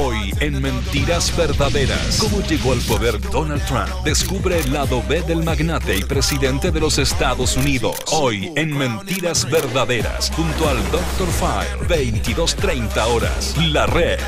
Hoy en Mentiras Verdaderas. ¿Cómo llegó al poder Donald Trump? Descubre el lado B del magnate y presidente de los Estados Unidos. Hoy en Mentiras Verdaderas. Junto al Dr. File. 22.30 horas. La red.